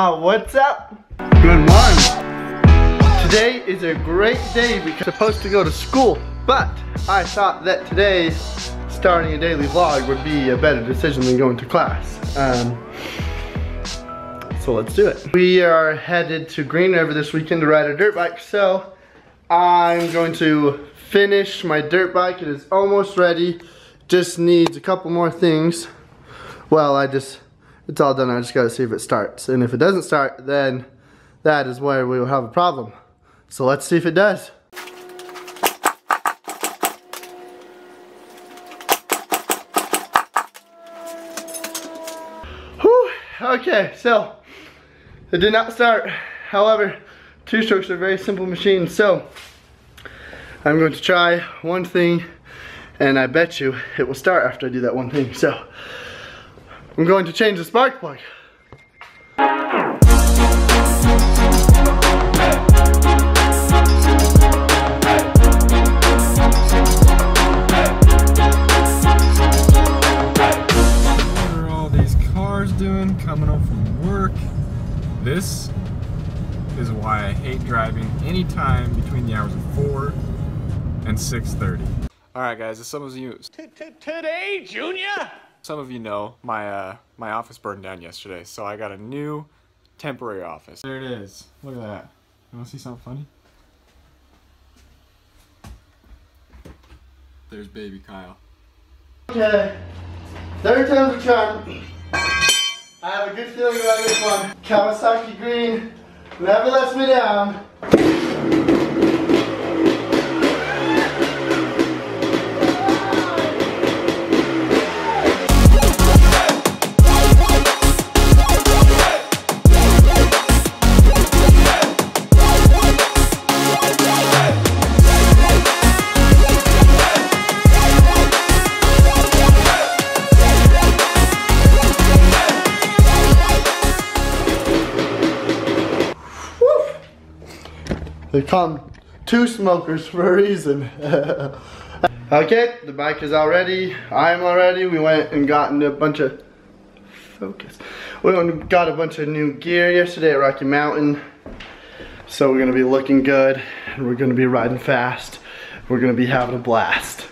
Ah, what's up? Good morning. Today is a great day because I'm supposed to go to school, but I thought that today starting a daily vlog would be a better decision than going to class. Um, so let's do it. We are headed to Green River this weekend to ride a dirt bike, so I'm going to finish my dirt bike. It is almost ready. Just needs a couple more things. Well, I just, it's all done. I just gotta see if it starts. And if it doesn't start, then that is where we will have a problem. So let's see if it does. Whew, okay, so it did not start. However, two strokes are very simple machines. So I'm going to try one thing and I bet you it will start after I do that one thing. So I'm going to change the spark plug. What are all these cars doing coming home from work? This is why I hate driving anytime between the hours of 4 and 6.30. Alright guys, as some of you Today, Junior? Some of you know, my uh, my office burned down yesterday, so I got a new temporary office. There it is. Look at that. You wanna see something funny? There's baby Kyle. Okay, third time's a charm. I have a good feeling about this one. Kawasaki Green never lets me down. They come two smokers for a reason. okay, the bike is all ready. I'm all ready. We went and gotten a bunch of focus. We got a bunch of new gear yesterday at Rocky Mountain. So we're gonna be looking good and we're gonna be riding fast. We're gonna be having a blast.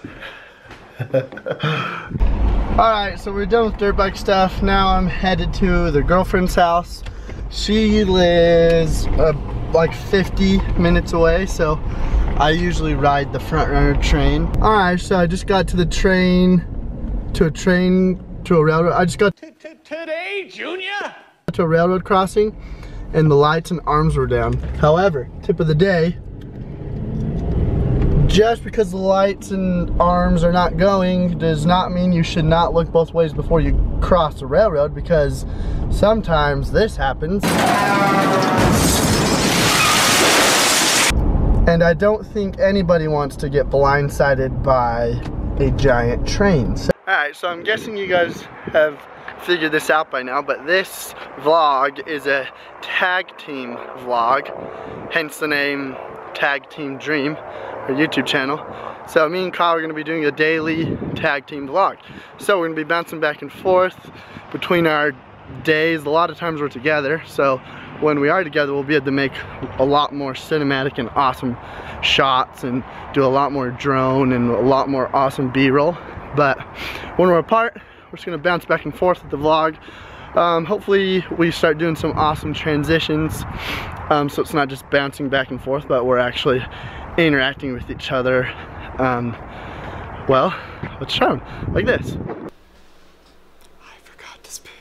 Alright, so we're done with dirt bike stuff. Now I'm headed to the girlfriend's house. She lives like 50 minutes away, so I usually ride the FrontRunner train. Alright, so I just got to the train, to a train, to a railroad. I just got to Today, Junior? to a railroad crossing and the lights and arms were down. However, tip of the day, just because the lights and arms are not going does not mean you should not look both ways before you cross the railroad because sometimes this happens. And I don't think anybody wants to get blindsided by a giant train. So Alright, so I'm guessing you guys have figured this out by now, but this vlog is a tag team vlog, hence the name Tag Team Dream, our YouTube channel. So me and Kyle are gonna be doing a daily tag team vlog. So we're gonna be bouncing back and forth between our days. A lot of times we're together, so when we are together, we'll be able to make a lot more cinematic and awesome shots and do a lot more drone and a lot more awesome B-roll. But when we're apart, we're just gonna bounce back and forth with the vlog. Um, hopefully we start doing some awesome transitions um, so it's not just bouncing back and forth but we're actually interacting with each other um, well let's try them like this I forgot to speak.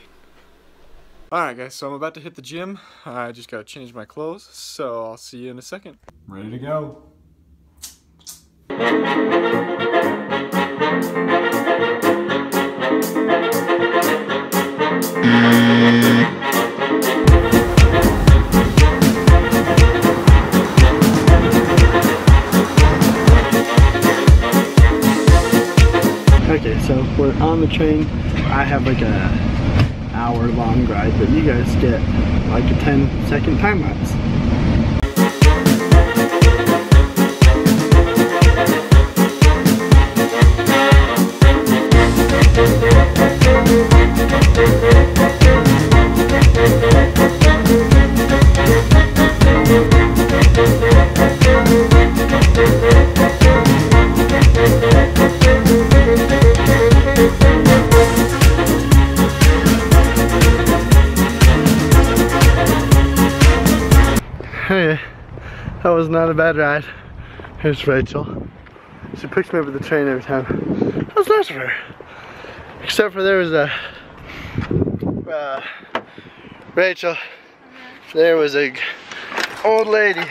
Alright guys, so I'm about to hit the gym. I just gotta change my clothes, so I'll see you in a second. Ready to go. okay so we're on the train I have like a hour long ride but you guys get like a 10 second time lapse was not a bad ride. Here's Rachel. She picks me up at the train every time. That was nice of her. Except for there was a uh, Rachel. There was a old lady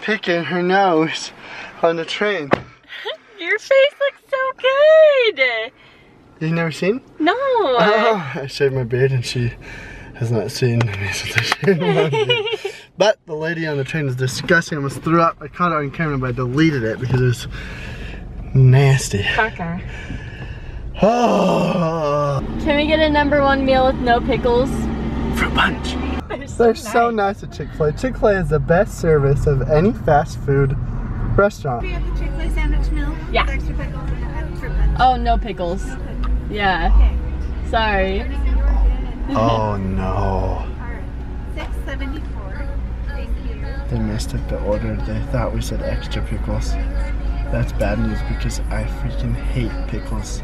picking her nose on the train. Your face looks so good. You never seen? No. Oh, I shaved my beard and she has not seen me since I shaved my beard. But the lady on the train is disgusting. I almost threw up. I caught it on camera, but I deleted it because it was nasty. Oh. Can we get a number one meal with no pickles? Fruit punch. They're so, They're nice. so nice at Chick-fil-A. Chick-fil-A is the best service of any fast food restaurant. Do you have the Chick-fil-A sandwich meal? Yeah. Oh, no pickles. No pickles. Yeah. Okay. Sorry. oh no. All right. 670 they messed up the order. They thought we said extra pickles. That's bad news because I freaking hate pickles.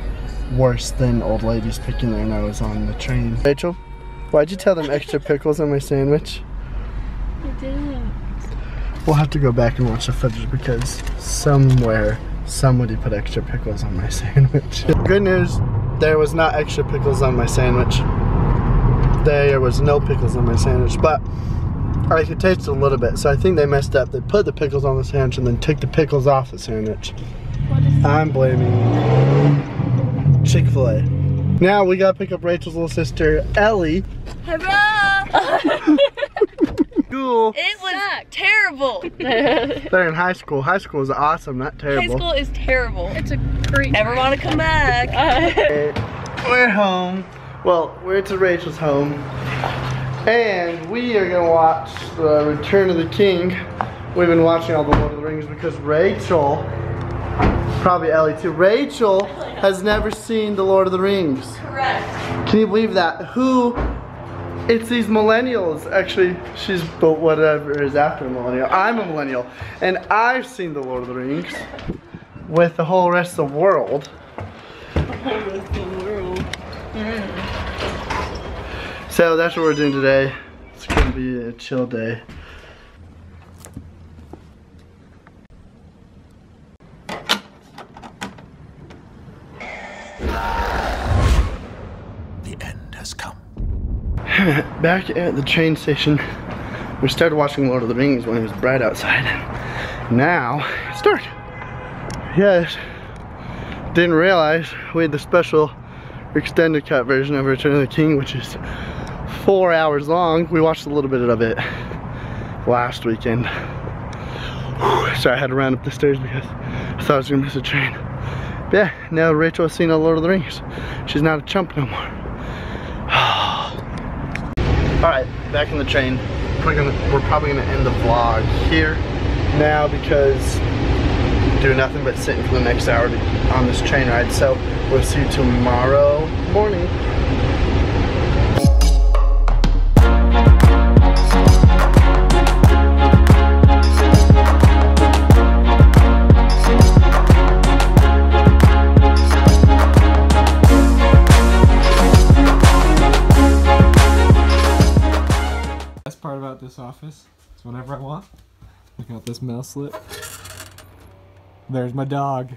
Worse than old ladies picking their nose on the train. Rachel, why'd you tell them extra pickles on my sandwich? I didn't. We'll have to go back and watch the footage because somewhere somebody put extra pickles on my sandwich. Good news, there was not extra pickles on my sandwich. There was no pickles on my sandwich, but I could taste a little bit. So I think they messed up. They put the pickles on the sandwich and then took the pickles off the sandwich. I'm blaming Chick-fil-A. Now we gotta pick up Rachel's little sister, Ellie. School. It was terrible. They're in high school. High school is awesome, not terrible. High school is terrible. It's a great. Ever want to come back? We're home. Well, we're to Rachel's home. And we are gonna watch the Return of the King. We've been watching all the Lord of the Rings because Rachel, probably Ellie too, Rachel has never seen the Lord of the Rings. Correct. Can you believe that? Who? It's these millennials. Actually, she's but whatever is after a millennial. I'm a millennial, and I've seen the Lord of the Rings with the whole rest of the world. So that's what we're doing today. It's gonna be a chill day. The end has come. Back at the train station, we started watching Lord of the Rings when it was bright outside. Now it's dark. Yes, didn't realize we had the special extended cut version of Return of the King, which is four hours long. We watched a little bit of it last weekend. Whew, So I had to run up the stairs because I thought I was gonna miss a train. But yeah, now Rachel has seen a Lord of the Rings. She's not a chump no more. Alright, back in the train. We're, gonna, we're probably gonna end the vlog here now because doing nothing but sitting for the next hour to, on this train ride. So we'll see you tomorrow morning. this office. It's whenever I want. I got this mouse slip. There's my dog.